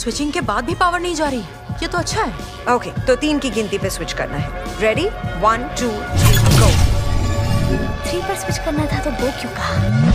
Switching के बाद भी पावर नहीं जा रही। ये तो अच्छा है। ओके तो तीन की गिनती पे स्विच करना है। Ready one two three go three पर स्विच करना था तो दो क्यों कहा?